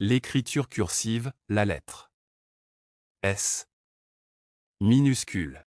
L'écriture cursive, la lettre S. Minuscule.